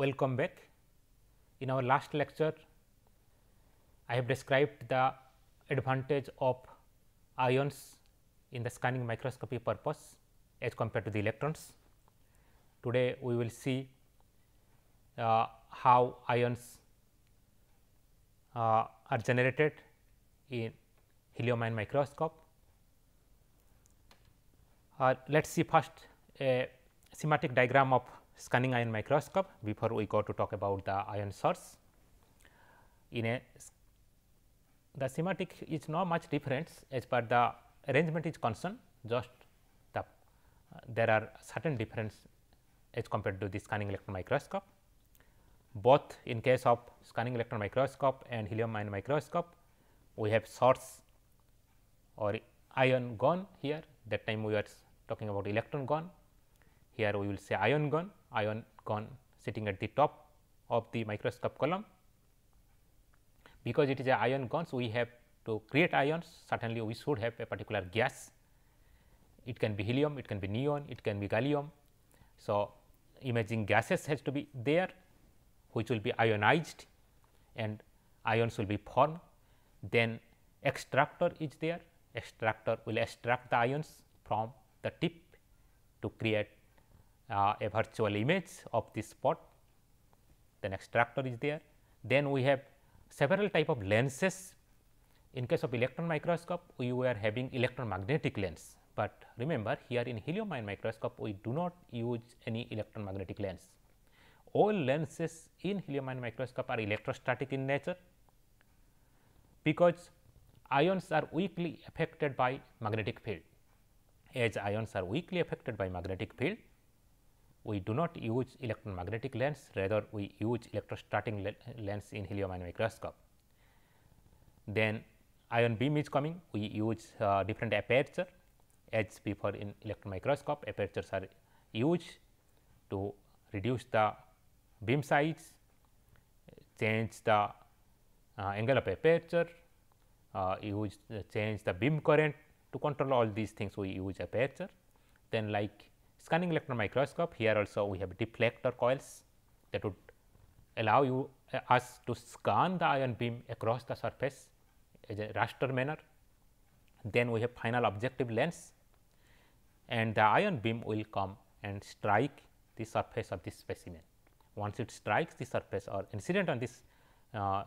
welcome back. In our last lecture, I have described the advantage of ions in the scanning microscopy purpose as compared to the electrons. Today, we will see uh, how ions uh, are generated in helium ion microscope. Uh, let us see first a schematic diagram of scanning ion microscope before we go to talk about the ion source. In a the schematic is not much difference as per the arrangement is concerned just the uh, there are certain difference as compared to the scanning electron microscope. Both in case of scanning electron microscope and helium ion microscope we have source or ion gun here that time we were talking about electron gun here we will say ion gun ion gun sitting at the top of the microscope column because it is a ion gun. So, we have to create ions certainly we should have a particular gas it can be helium, it can be neon, it can be gallium. So, imaging gases has to be there which will be ionized and ions will be formed. Then extractor is there, extractor will extract the ions from the tip to create uh, a virtual image of this spot. Then extractor is there. Then we have several type of lenses. In case of electron microscope, we were having electromagnetic lens, but remember here in helium ion microscope, we do not use any electromagnetic lens. All lenses in helium ion microscope are electrostatic in nature, because ions are weakly affected by magnetic field. As ions are weakly affected by magnetic field, we do not use electromagnetic lens rather we use electrostatic lens in helium ion microscope. Then ion beam is coming we use uh, different aperture as before in electron microscope apertures are used to reduce the beam size, change the uh, angle of aperture, uh, use uh, change the beam current to control all these things we use aperture. Then like scanning electron microscope here also we have deflector coils that would allow you uh, us to scan the ion beam across the surface as a raster manner. Then we have final objective lens and the ion beam will come and strike the surface of this specimen. Once it strikes the surface or incident on this uh,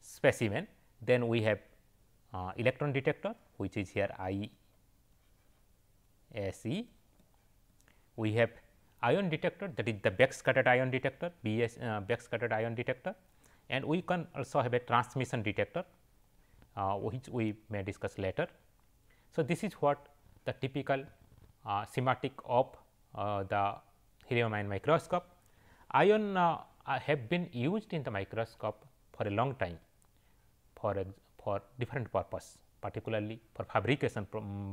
specimen, then we have uh, electron detector which is here ISE we have ion detector that is the backscattered ion detector BS uh, backscattered ion detector and we can also have a transmission detector uh, which we may discuss later. So, this is what the typical uh, schematic of uh, the helium ion microscope. Ion uh, have been used in the microscope for a long time for for different purpose particularly for fabrication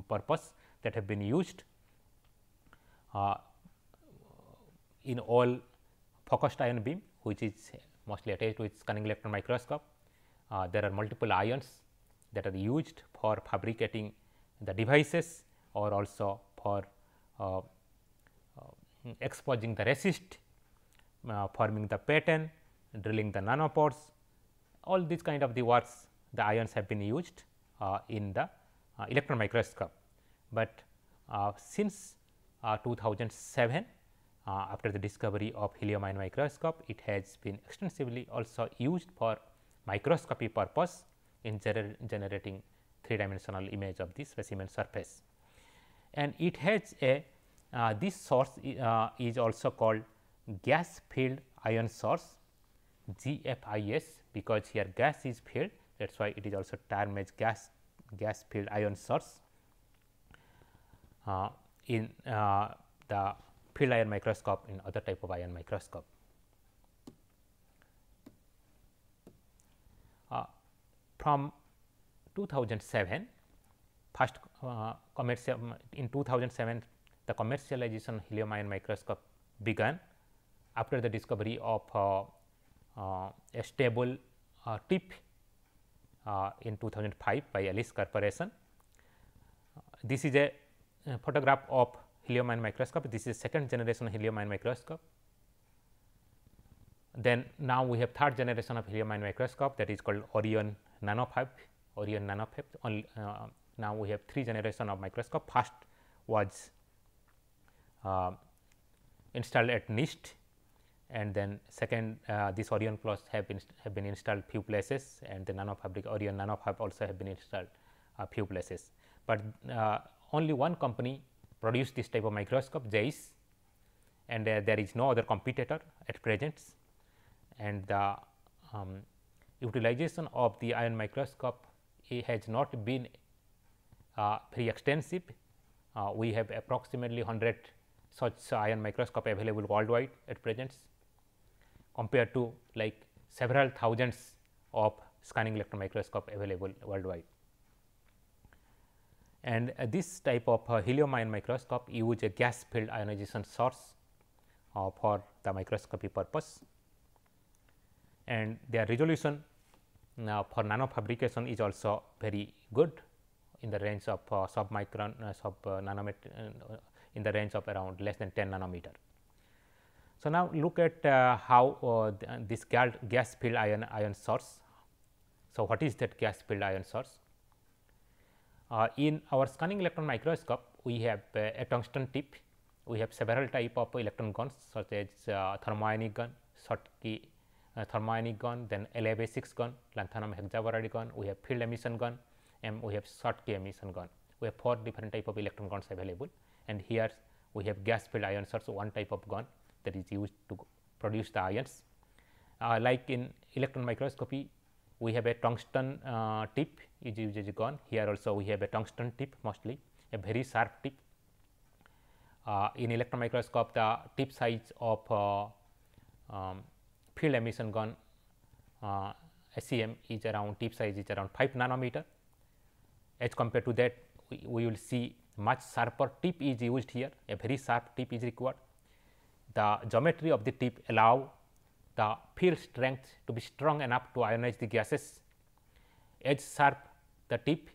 purpose that have been used uh, in all focused ion beam which is mostly attached with scanning electron microscope. Uh, there are multiple ions that are used for fabricating the devices or also for uh, uh, exposing the resist, uh, forming the pattern, drilling the nanopores, all these kind of the works the ions have been used uh, in the electron microscope. But since uh, 2007 uh, after the discovery of helium ion microscope it has been extensively also used for microscopy purpose in gener generating three dimensional image of the specimen surface. And it has a uh, this source uh, is also called gas filled ion source GFIS because here gas is filled that is why it is also termed as gas gas filled ion source. Uh, in uh, the field ion microscope in other type of ion microscope. Uh, from 2007 first uh, commercial in 2007 the commercialization helium ion microscope began after the discovery of uh, uh, a stable uh, tip in 2005 by ALIS Corporation. this is a photograph of helium ion microscope. This is second generation helium ion microscope. Then now we have third generation of helium ion microscope that is called Orion NanoFab, Orion NanoFab. Only, uh, now we have three generation of microscope. First was uh, installed at NIST and then second uh, this Orion Plus have, been have been installed few places and the nano fabric Orion NanoFab also have been installed a few places. But uh, only one company produced this type of microscope Zeiss and uh, there is no other competitor at present and the um, utilization of the ion microscope has not been uh, very extensive. Uh, we have approximately 100 such ion microscope available worldwide at present compared to like several thousands of scanning electron microscope available worldwide. And uh, this type of uh, helium ion microscope use a gas filled ionization source uh, for the microscopy purpose and their resolution now for nano fabrication is also very good in the range of uh, sub micron uh, sub uh, nanometer uh, in the range of around less than 10 nanometer. So, now look at uh, how uh, th this gas filled ion ion source. So, what is that gas filled ion source? In our scanning electron microscope, we have a tungsten tip. We have several type of electron guns such as thermionic gun, Schottky uh, thermionic gun, then LaB6 gun, lanthanum hexaboride gun, we have field emission gun and we have Schottky emission gun. We have four different type of electron guns available and here we have gas filled ion source one type of gun that is used to produce the ions. Uh, like in electron microscopy, we have a tungsten uh, tip is a gun. Here also we have a tungsten tip mostly a very sharp tip. Uh, in electron microscope, the tip size of uh, um, field emission gun uh, SEM is around tip size is around 5 nanometer. As compared to that, we, we will see much sharper tip is used here, a very sharp tip is required. The geometry of the tip allow the field strength to be strong enough to ionize the gases. As sharp the tip,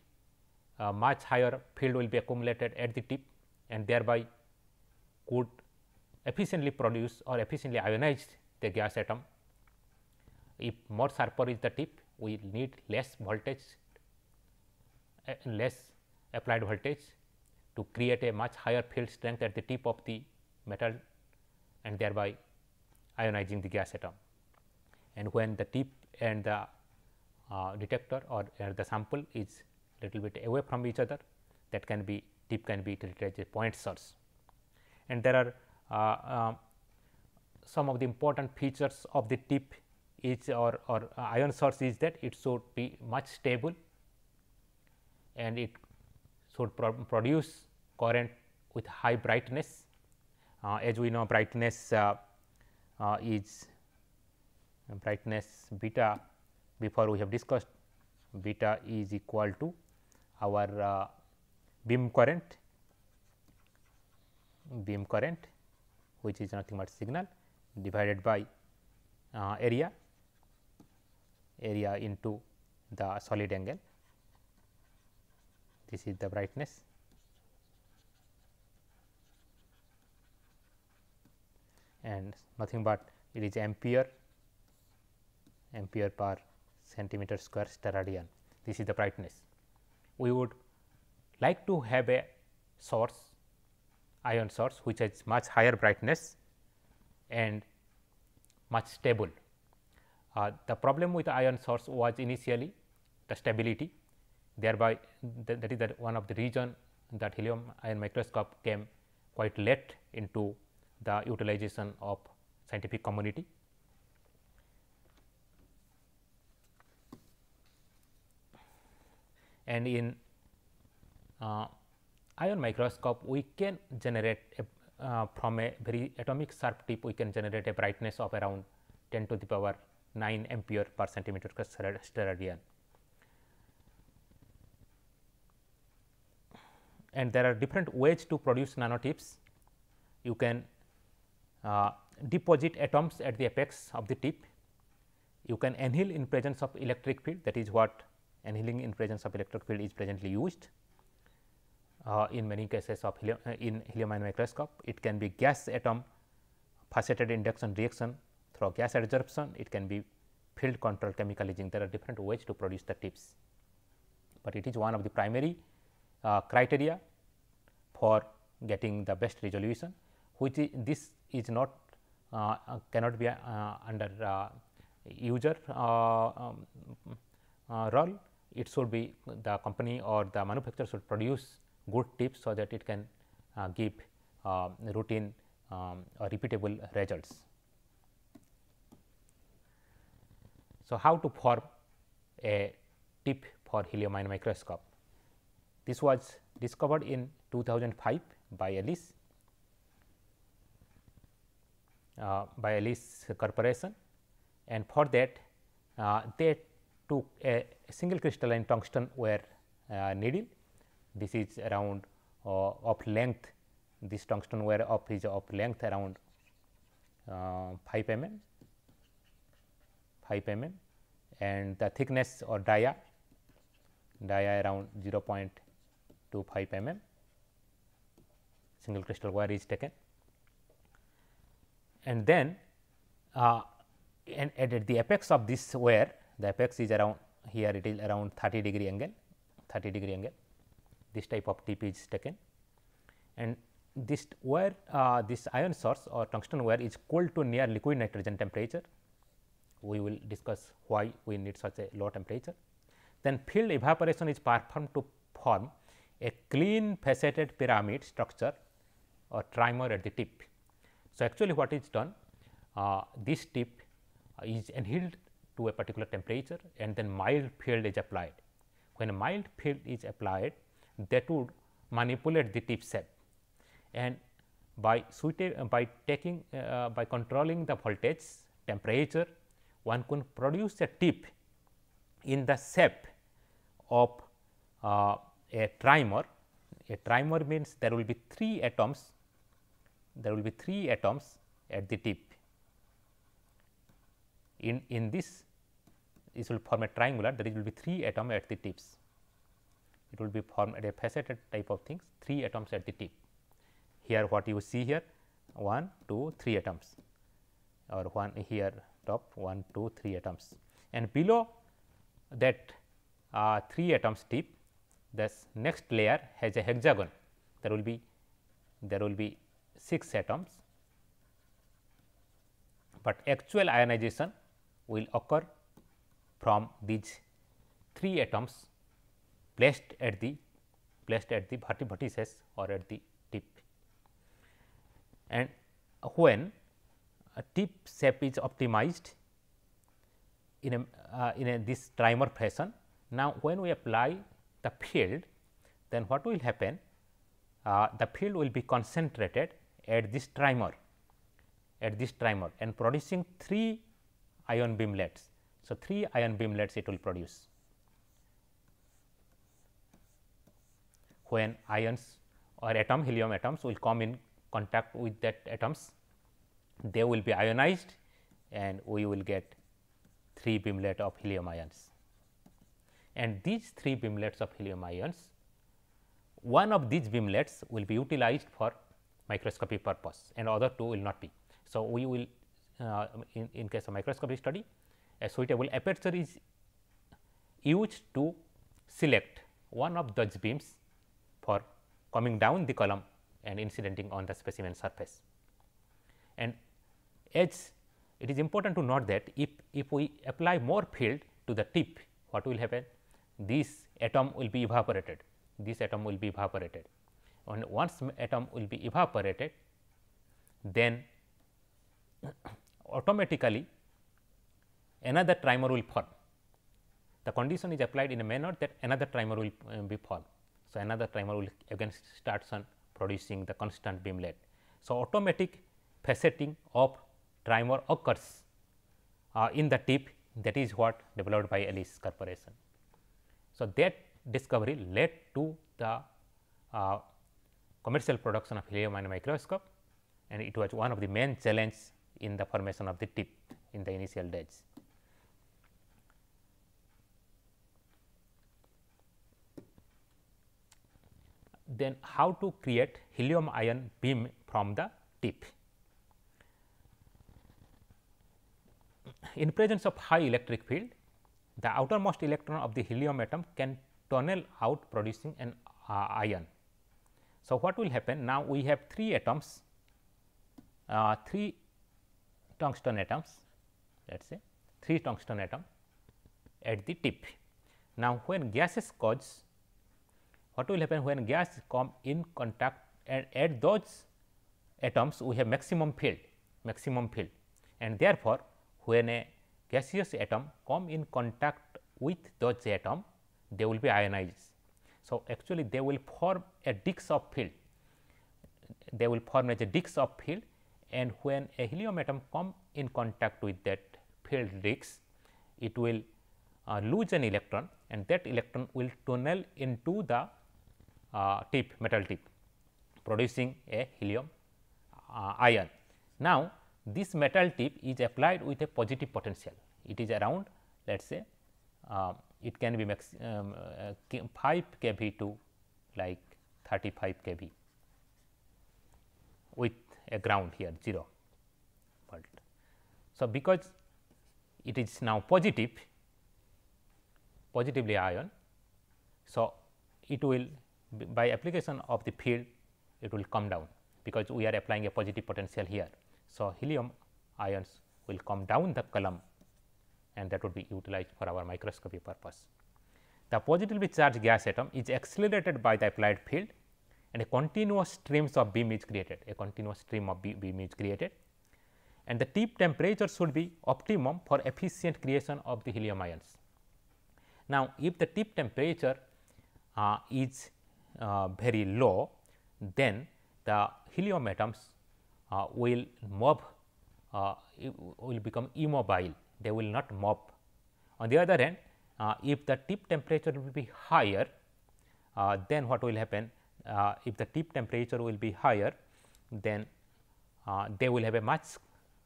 uh, much higher field will be accumulated at the tip and thereby could efficiently produce or efficiently ionize the gas atom if more sharper is the tip, we need less voltage, uh, less applied voltage to create a much higher field strength at the tip of the metal and thereby ionizing the gas atom. And when the tip and the uh, detector or uh, the sample is little bit away from each other, that can be tip can be treated as a point source. And there are uh, uh, some of the important features of the tip is or, or ion source is that it should be much stable and it should pro produce current with high brightness. Uh, as we know brightness uh, uh, is brightness beta before we have discussed beta is equal to our uh, beam current beam current which is nothing but signal divided by uh, area area into the solid angle. This is the brightness. And nothing but it is ampere ampere per centimeter square steradian. This is the brightness. We would like to have a source ion source which has much higher brightness and much stable uh, the problem with ion source was initially the stability thereby th that is that one of the reason that helium ion microscope came quite late into the utilization of scientific community. And in uh, ion microscope we can generate a, uh, from a very atomic sharp tip we can generate a brightness of around 10 to the power 9 ampere per centimeter steradian. And there are different ways to produce nanotips. You can deposit atoms at the apex of the tip. You can anneal in presence of electric field that is what annealing in presence of electric field is presently used. Uh, in many cases of helium, uh, in helium ion microscope, it can be gas atom faceted induction reaction through gas adsorption, it can be field control chemical etching. There are different ways to produce the tips, but it is one of the primary uh, criteria for getting the best resolution, which is, this is not uh, uh cannot be uh, under uh, user um, role. It should be the company or the manufacturer should produce good tips so that it can give routine um, or repeatable results. So, how to form a tip for helium ion microscope? This was discovered in 2005 by ALIS uh, by ALIS Corporation. And for that uh, they took a single crystalline tungsten wire uh, needle. This is around uh, of length. This tungsten wire of is of length around uh, 5 mm 5 mm. And the thickness or dia dia around 0.25 mm. Single crystal wire is taken and then uh, and at the apex of this wire the apex is around here it is around 30 degree angle 30 degree angle this type of tip is taken and this wire uh, this ion source or tungsten wire is cooled to near liquid nitrogen temperature. We will discuss why we need such a low temperature. Then field evaporation is performed to form a clean faceted pyramid structure or trimer at the tip. So, actually what is done uh, this tip is annealed to a particular temperature and then mild field is applied. When a mild field is applied that would manipulate the tip shape and by uh, by taking uh, by controlling the voltage temperature one can produce a tip in the shape of uh, a trimer a trimer means there will be 3 atoms there will be 3 atoms at the tip. In in this this will form a triangular there will be 3 atoms at the tips. It will be formed a faceted type of things 3 atoms at the tip. Here what you see here 1 2 3 atoms or 1 here top 1 2 3 atoms. And below that uh, 3 atoms tip this next layer has a hexagon. There will be there will be 6 atoms, but actual ionization will occur from these 3 atoms placed at the placed at the vertices or at the tip. and when a tip shape is optimized in a uh, in a this trimer fashion. Now, when we apply the field then what will happen uh, the field will be concentrated at this trimer at this trimer and producing 3 ion beamlets. So, 3 ion beamlets it will produce. When ions or atom helium atoms will come in contact with that atoms, they will be ionized and we will get 3 beamlet of helium ions. And these 3 beamlets of helium ions, one of these beamlets will be utilized for microscopy purpose and other two will not be. So, we will uh, in, in case of microscopy study a suitable aperture is used to select one of those beams for coming down the column and incidenting on the specimen surface. And it is important to note that if, if we apply more field to the tip, what will happen? This atom will be evaporated, this atom will be evaporated. And once atom will be evaporated, then automatically another trimer will form. The condition is applied in a manner that another trimer will uh, be formed. So, another trimer will again starts on producing the constant beamlet. So, automatic faceting of trimer occurs uh, in the tip that is what developed by ALIS corporation. So, that discovery led to the uh, commercial production of helium ion microscope and it was one of the main challenge in the formation of the tip in the initial days. then how to create helium ion beam from the tip. in presence of high electric field, the outermost electron of the helium atom can tunnel out producing an uh, ion. So, what will happen now we have 3 atoms, uh, 3 tungsten atoms let us say 3 tungsten atom at the tip. Now, when gases cause what will happen when gas come in contact and at those atoms we have maximum field maximum field and therefore, when a gaseous atom come in contact with those atom they will be ionized. So, actually they will form a disk of field they will form as a disk of field and when a helium atom come in contact with that field disk it will uh, lose an electron and that electron will tunnel into the uh, tip metal tip producing a helium uh, ion. Now, this metal tip is applied with a positive potential it is around let us say uh, it can be max, um, uh, 5 kV to like 35 kV with a ground here 0 volt. So, because it is now positive positively ion. So, it will by application of the field it will come down because we are applying a positive potential here. So, helium ions will come down the column and that would be utilized for our microscopy purpose. The positively charged gas atom is accelerated by the applied field and a continuous streams of beam is created, a continuous stream of beam is created and the tip temperature should be optimum for efficient creation of the helium ions. Now, if the tip temperature uh, is uh, very low, then the helium atoms uh, will move uh, will become immobile, they will not mop. On the other hand, uh, if the tip temperature will be higher, uh, then what will happen? if the tip temperature will be higher, then they will have a much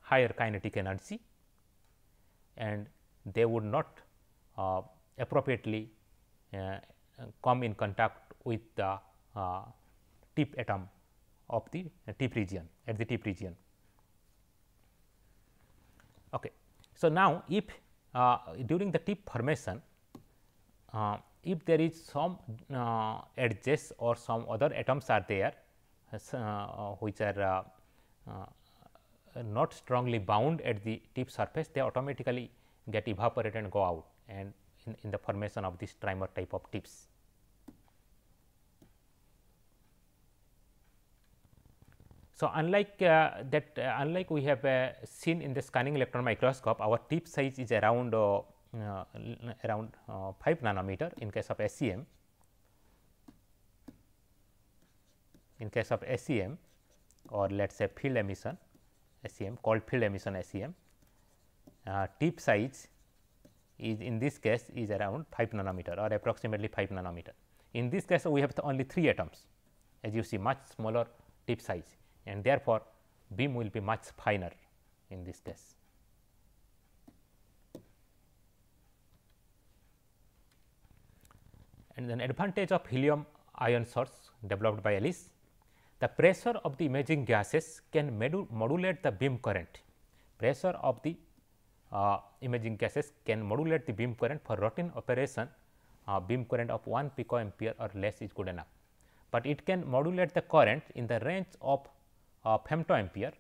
higher kinetic energy and they would not uh, appropriately uh, come in contact with the uh, tip atom of the tip region at the tip region. Okay. So, now if uh, during the tip formation uh, if there is some uh, edges or some other atoms are there which are not strongly bound at the tip surface they automatically get evaporated and go out and in, in the formation of this trimer type of tips. So, unlike uh, that uh, unlike we have uh, seen in the scanning electron microscope our tip size is around uh, uh, around uh, 5 nanometer in case of SEM. In case of SEM or let us say field emission SEM called field emission SEM, tip size is in this case is around 5 nanometer or approximately 5 nanometer. In this case we have only 3 atoms as you see much smaller tip size and therefore, beam will be much finer in this case. And an advantage of helium ion source developed by ALIS, the pressure of the imaging gases can modulate the beam current. Pressure of the uh, imaging gases can modulate the beam current for routine operation uh, beam current of 1 picoampere or less is good enough, but it can modulate the current in the range of uh, femtoampere,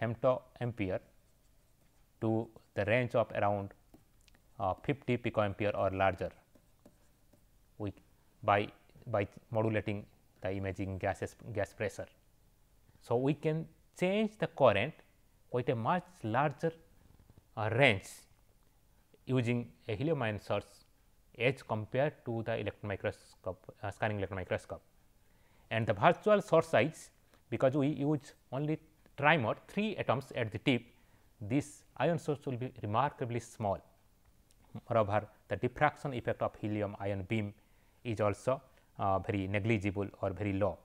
femtoampere to the range of around uh, 50 picoampere or larger we, by, by modulating the imaging gases gas pressure. So, we can change the current quite a much larger uh, range using a helium ion source as compared to the electron microscope uh, scanning electron microscope. And the virtual source size because we use only trimer 3 atoms at the tip, this ion source will be remarkably small. Moreover, the diffraction effect of helium ion beam is also uh, very negligible or very low.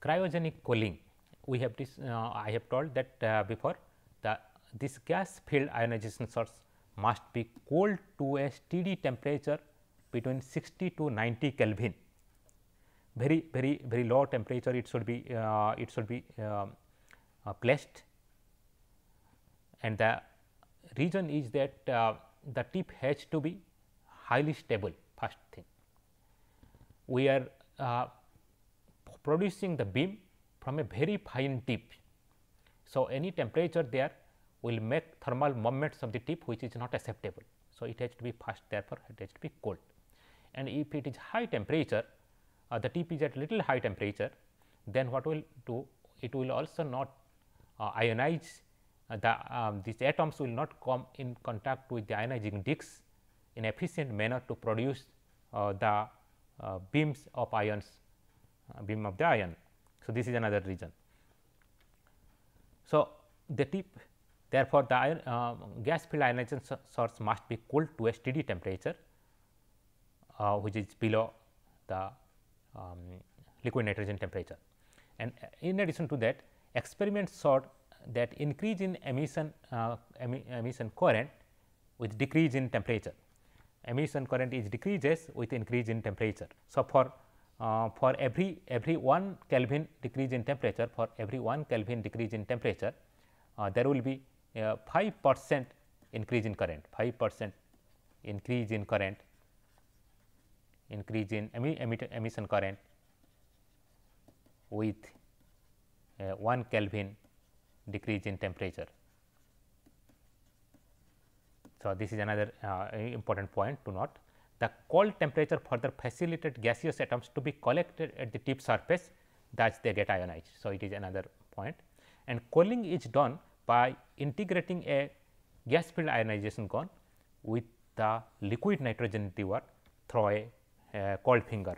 Cryogenic cooling, we have this, uh, I have told that uh, before the this gas field ionization source must be cooled to a steady temperature between 60 to 90 Kelvin. very very very low temperature it should be uh, it should be uh, uh, placed and the reason is that uh, the tip has to be highly stable first thing. We are uh, producing the beam from a very fine tip. So, any temperature there will make thermal moments of the tip which is not acceptable. So, it has to be fast therefore, it has to be cold and if it is high temperature uh, the tip is at little high temperature then what will do it will also not uh, ionize uh, the um, these atoms will not come in contact with the ionizing disks in efficient manner to produce uh, the uh, beams of ions uh, beam of the ion. So, this is another reason. So, the tip therefore, the ion, uh, gas filled ionization source must be cooled to a steady temperature uh, which is below the um, liquid nitrogen temperature. And in addition to that experiments showed that increase in emission uh, emission current with decrease in temperature. Emission current is decreases with increase in temperature. So, for uh, for every every 1 Kelvin decrease in temperature for every 1 Kelvin decrease in temperature uh, there will be 5 percent increase in current 5 percent increase in current increase in emission current with 1 Kelvin decrease in temperature. So, this is another uh, important point to note. The cold temperature further facilitate gaseous atoms to be collected at the tip surface thus they get ionized. So, it is another point and cooling is done by integrating a gas filled ionization gun with the liquid nitrogen dewar through a, a cold finger.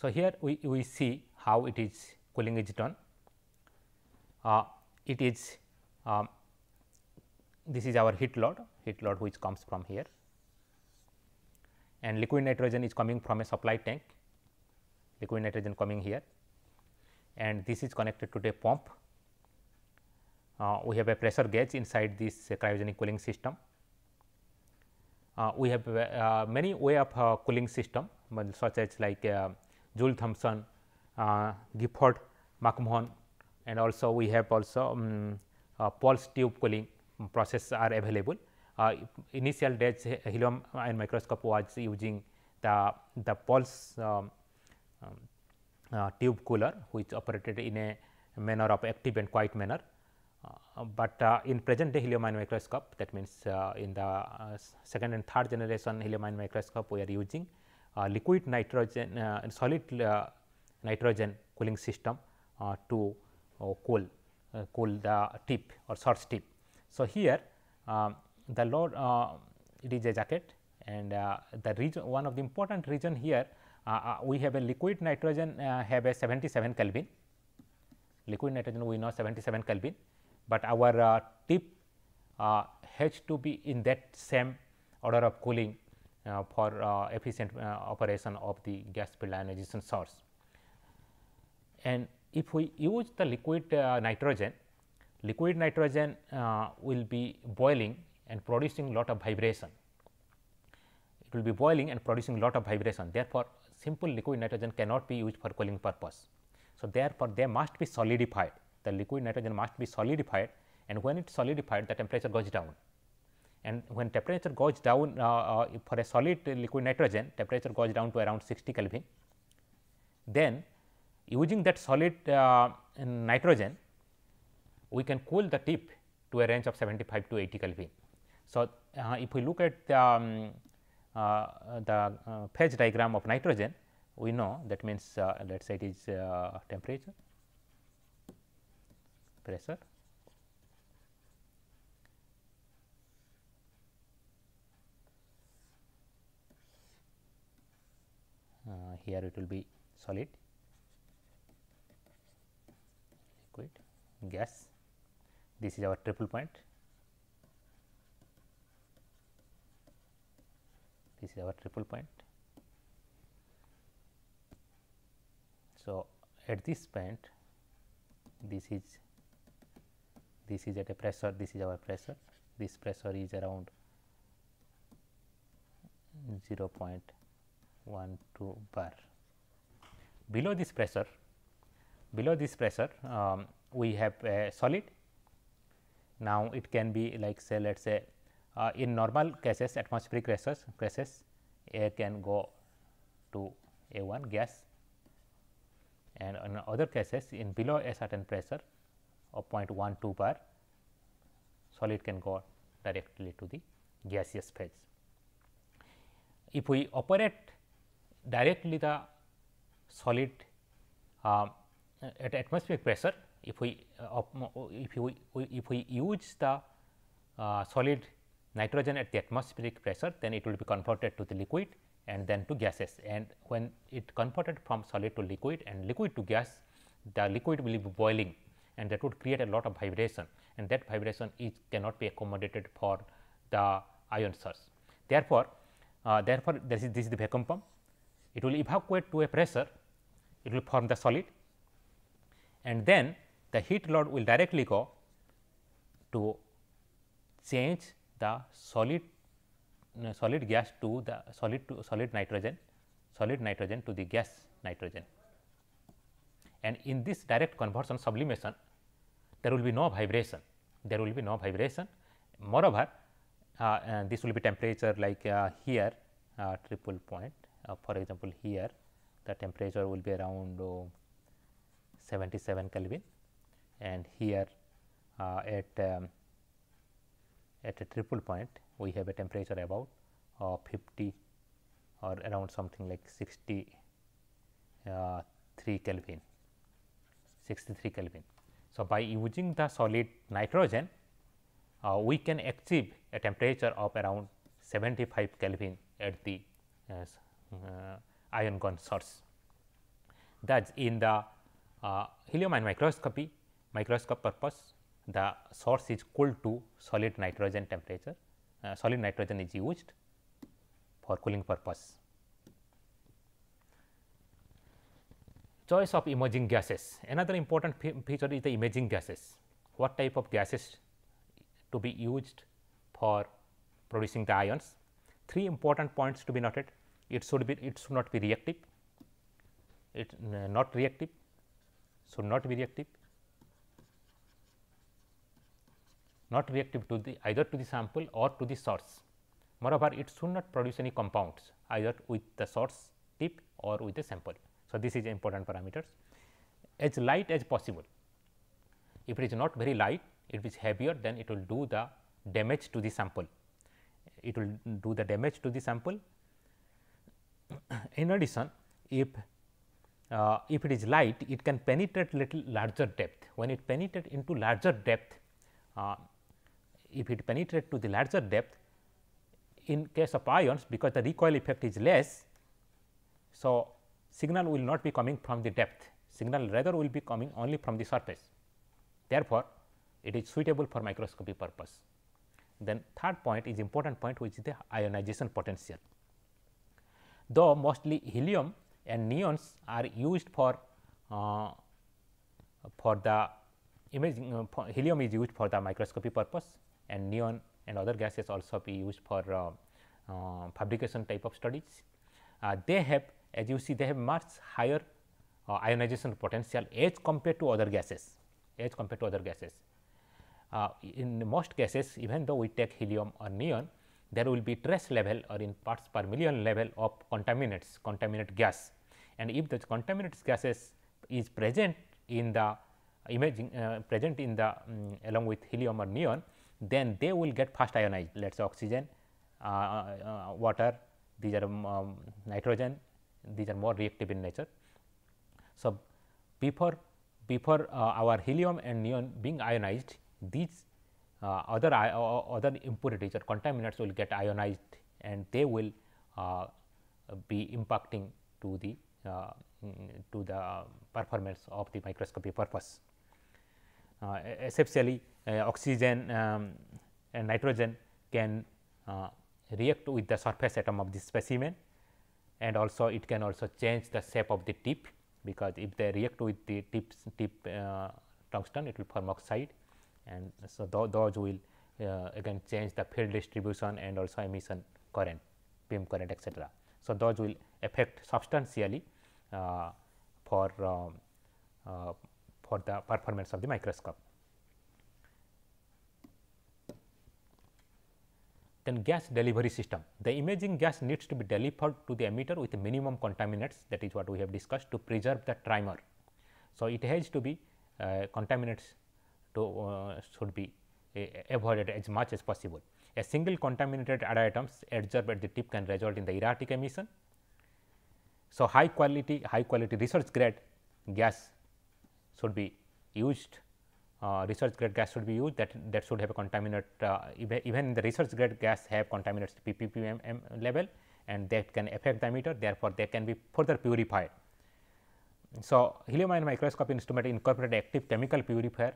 So, here we, we see how it is cooling is done. Uh, it is um, this is our heat load, heat load which comes from here and liquid nitrogen is coming from a supply tank, liquid nitrogen coming here and this is connected to the pump. Uh, we have a pressure gauge inside this uh, cryogenic cooling system. Uh, we have uh, many way of uh, cooling system such as like uh, Joule Thomson, Gifford, McMahon and also we have also um, pulse tube cooling process are available. Uh, initial days helium ion microscope was using the, the pulse um, um, uh, tube cooler which operated in a manner of active and quiet manner. Uh, but uh, in present day helium ion microscope that means uh, in the second and third generation helium ion microscope we are using uh, liquid nitrogen uh, solid uh, nitrogen cooling system to cool cool the tip or source tip. So, here um, the load it is a jacket and the reason one of the important region here we have a liquid nitrogen have a 77 Kelvin liquid nitrogen we know 77 Kelvin, but our uh, tip uh, has to be in that same order of cooling uh, for uh, efficient uh, operation of the gas filled ionization source. And if we use the liquid nitrogen, liquid nitrogen will be boiling and producing lot of vibration. It will be boiling and producing lot of vibration. Therefore, simple liquid nitrogen cannot be used for cooling purpose. So, therefore, they must be solidified. The liquid nitrogen must be solidified and when it solidified the temperature goes down and when temperature goes down uh, uh, for a solid liquid nitrogen temperature goes down to around 60 Kelvin. Then using that solid uh, nitrogen we can cool the tip to a range of 75 to 80 Kelvin. So, uh, if we look at the, um, uh, the uh, phase diagram of nitrogen we know that means let us say it is temperature, pressure uh, here it will be solid liquid gas this is our triple point. This is our triple point. So at this point this is this is at a pressure this is our pressure. This pressure is around 0.12 bar. Below this pressure below this pressure um, we have a solid now it can be like say let us say uh, in normal cases atmospheric cases cases air can go to a 1 gas and in other cases in below a certain pressure of 0.12 bar solid can go directly to the gaseous phase. If we operate directly the solid uh, at atmospheric pressure, if we uh, if we if we use the uh, solid nitrogen at the atmospheric pressure, then it will be converted to the liquid and then to gases. And when it converted from solid to liquid and liquid to gas the liquid will be boiling and that would create a lot of vibration. And that vibration is cannot be accommodated for the ion source. Therefore, uh, therefore, this is, this is the vacuum pump. It will evacuate to a pressure. It will form the solid. And then the heat load will directly go to change the solid solid gas to the solid to solid nitrogen, solid nitrogen to the gas nitrogen. And in this direct conversion sublimation, there will be no vibration, there will be no vibration. Moreover, uh, this will be temperature like uh, here uh, triple point, uh, for example, here the temperature will be around oh, 77 Kelvin and here uh, at um, at a triple point we have a temperature about uh, 50 or around something like 63 uh, Kelvin 63 Kelvin. So, by using the solid nitrogen uh, we can achieve a temperature of around 75 Kelvin at the uh, ion gun source. That in the uh, helium ion microscopy microscope purpose the source is cooled to solid nitrogen temperature uh, solid nitrogen is used for cooling purpose. Choice of imaging gases. Another important feature is the imaging gases. What type of gases to be used for producing the ions? Three important points to be noted. It should be it should not be reactive. It uh, not reactive should not be reactive not reactive to the either to the sample or to the source. Moreover, it should not produce any compounds either with the source tip or with the sample. So, this is important parameters as light as possible. If it is not very light, it is heavier then it will do the damage to the sample. It will do the damage to the sample. In addition, if uh, if it is light, it can penetrate little larger depth. When it penetrates into larger depth, uh, if it penetrates to the larger depth in case of ions because the recoil effect is less. So, signal will not be coming from the depth signal rather will be coming only from the surface. Therefore, it is suitable for microscopy purpose. Then third point is important point which is the ionization potential. Though mostly helium and neons are used for uh, for the imaging uh, helium is used for the microscopy purpose and neon and other gases also be used for uh, uh, fabrication type of studies. Uh, they have as you see they have much higher ionization potential as compared to other gases as compared to other gases. in most cases even though we take helium or neon there will be trace level or in parts per million level of contaminants contaminant gas and if the contaminant gases is present in the imaging uh, present in the um, along with helium or neon then they will get fast ionized let us say oxygen, uh, uh, water, these are um, um, nitrogen, these are more reactive in nature. So, before before uh, our helium and neon being ionized, these uh, other uh, other impurities or contaminants will get ionized and they will uh, be impacting to the to the performance of the microscopy purpose. Essentially uh, oxygen um, and nitrogen can uh, react with the surface atom of the specimen and also it can also change the shape of the tip because if they react with the tips tip uh, tungsten it will form oxide and so th those will uh, again change the field distribution and also emission current beam current etc. So, those will affect substantially uh, for um, uh, for the performance of the microscope. Then gas delivery system. The imaging gas needs to be delivered to the emitter with minimum contaminants that is what we have discussed to preserve the trimer. So, it has to be uh, contaminants to uh, should be uh, avoided as much as possible. A single contaminated atoms adsorbed at the tip can result in the erratic emission. So, high quality high quality research grade gas should be used uh, research grade gas should be used that that should have a contaminant uh, even the research grade gas have contaminants ppm level and that can affect the emitter therefore, they can be further purified. So, helium ion microscopy instrument incorporate active chemical purifier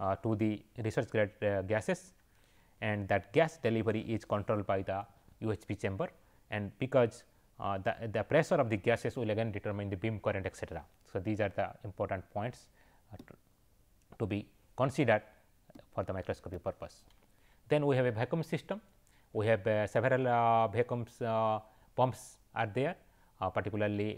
uh, to the research grade uh, gases and that gas delivery is controlled by the UHP chamber and because uh, the, the pressure of the gases will again determine the beam current etc. So, these are the important points uh, to, to, be considered for the microscopy purpose. Then we have a vacuum system, we have uh, several uh, vacuums uh, pumps are there uh, particularly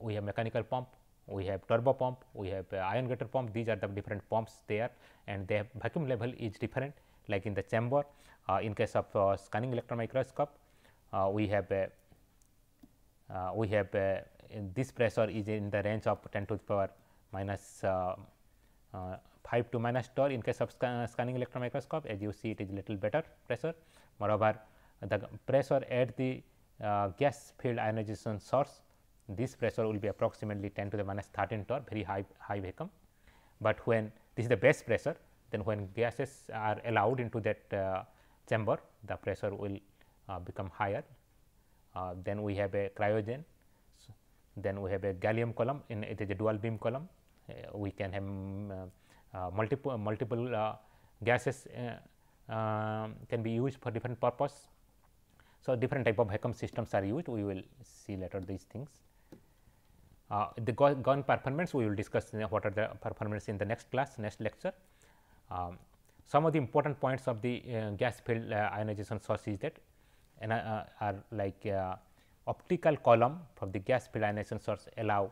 we have mechanical pump, we have turbo pump, we have ion getter pump these are the different pumps there and their vacuum level is different like in the chamber in case of scanning electron microscope we have a we have uh, this pressure is in the range of 10 to the power minus, uh, 5 to minus torr in case of scan scanning electron microscope as you see it is little better pressure. Moreover, the pressure at the gas field ionization source this pressure will be approximately 10 to the minus 13 torr very high high vacuum. But when this is the base pressure then when gases are allowed into that uh, chamber the pressure will uh, become higher uh, then we have a cryogen, so then we have a gallium column in it is a dual beam column. Uh, we can have uh, multiple multiple gases um, can be used for different purpose. So, different type of vacuum systems are used we will see later these things. Uh, the gun performance we will discuss what are the performance in the next class next lecture. Um, some of the important points of the uh, gas field uh, ionization source is that and uh, are like uh, optical column from the gas field ionization source allow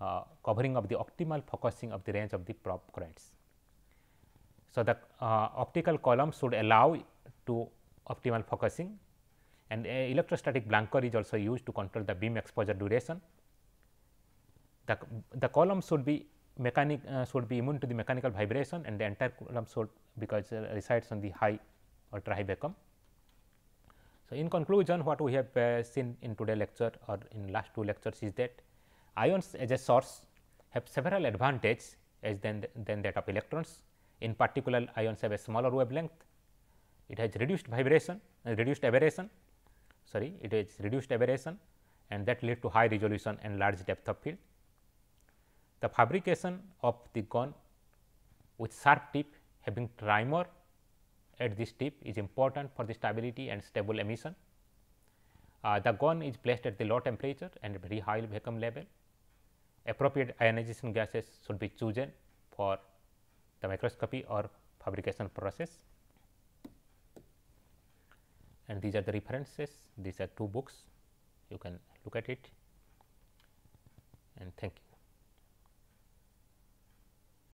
uh, covering of the optimal focusing of the range of the probe currents. So, the optical column should allow to optimal focusing and electrostatic blanker is also used to control the beam exposure duration. The, the column should be mechanic uh, should be immune to the mechanical vibration and the entire column should because uh, resides on the high ultra high vacuum. So, in conclusion what we have uh, seen in today lecture or in last two lectures is that ions as a source have several advantages as than, than that of electrons. In particular, ions have a smaller wavelength, it has reduced vibration, uh, reduced aberration, sorry, it has reduced aberration and that lead to high resolution and large depth of field. The fabrication of the gun with sharp tip having trimer at this tip is important for the stability and stable emission. Uh, the gun is placed at the low temperature and very high vacuum level. Appropriate ionization gases should be chosen for the microscopy or fabrication process. And these are the references, these are two books, you can look at it and thank you.